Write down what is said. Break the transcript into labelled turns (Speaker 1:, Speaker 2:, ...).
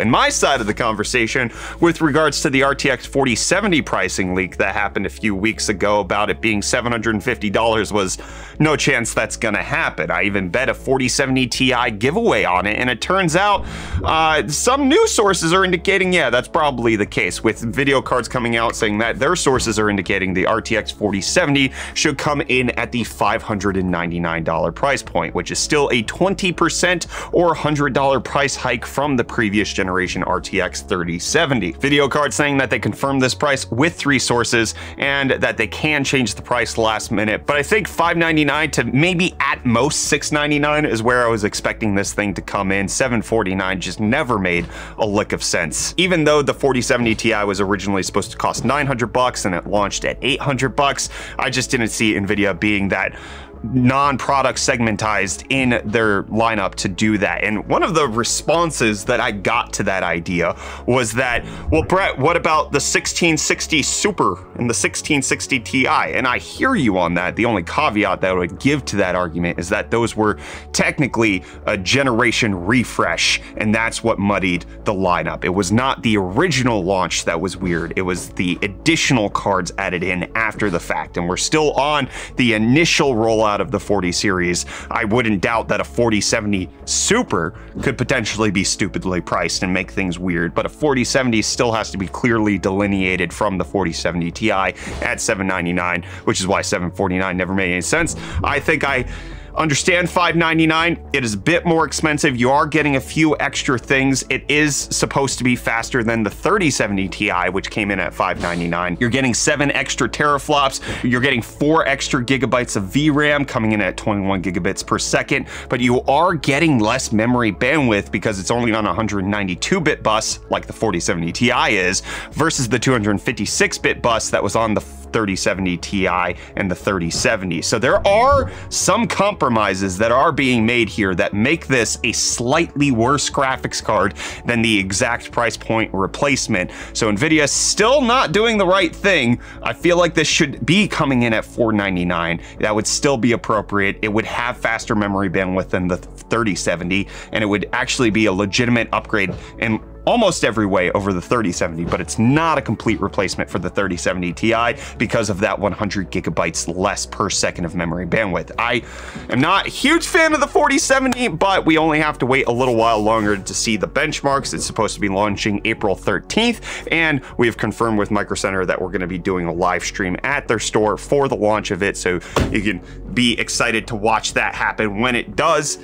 Speaker 1: In my side of the conversation, with regards to the RTX 4070 pricing leak that happened a few weeks ago about it being $750 was no chance that's gonna happen. I even bet a 4070 Ti giveaway on it, and it turns out uh, some news sources are indicating, yeah, that's probably the case, with VideoCardz coming out saying that their sources are indicating the RTX 4070 should come in at the $599 price point, which is still a 20% or $100 price hike from the previous generation generation RTX 3070. VideoCardz saying that they confirmed this price with three sources and that they can change the price last minute. But I think 599 to maybe at most 699 is where I was expecting this thing to come in. 749 just never made a lick of sense. Even though the 4070 Ti was originally supposed to cost 900 bucks and it launched at 800 bucks, I just didn't see Nvidia being that non-product segmentized in their lineup to do that. And one of the responses that I got to that idea was that, well, Brett, what about the 1660 Super and the 1660 Ti? And I hear you on that. The only caveat that I would give to that argument is that those were technically a generation refresh, and that's what muddied the lineup. It was not the original launch that was weird. It was the additional cards added in after the fact. And we're still on the initial rollout out of the 40 series, I wouldn't doubt that a 4070 Super could potentially be stupidly priced and make things weird, but a 4070 still has to be clearly delineated from the 4070 Ti at 799, which is why 749 never made any sense. I think I Understand 599, it is a bit more expensive. You are getting a few extra things. It is supposed to be faster than the 3070 Ti, which came in at 599. You're getting seven extra teraflops. You're getting four extra gigabytes of VRAM coming in at 21 gigabits per second, but you are getting less memory bandwidth because it's only on a 192-bit bus like the 4070 Ti is versus the 256-bit bus that was on the 3070 Ti and the 3070. So there are some compromises that are being made here that make this a slightly worse graphics card than the exact price point replacement. So Nvidia still not doing the right thing. I feel like this should be coming in at 499. That would still be appropriate. It would have faster memory bandwidth than the 3070 and it would actually be a legitimate upgrade and almost every way over the 3070, but it's not a complete replacement for the 3070 Ti because of that 100 gigabytes less per second of memory bandwidth. I am not a huge fan of the 4070, but we only have to wait a little while longer to see the benchmarks. It's supposed to be launching April 13th, and we have confirmed with Micro Center that we're going to be doing a live stream at their store for the launch of it, so you can be excited to watch that happen when it does.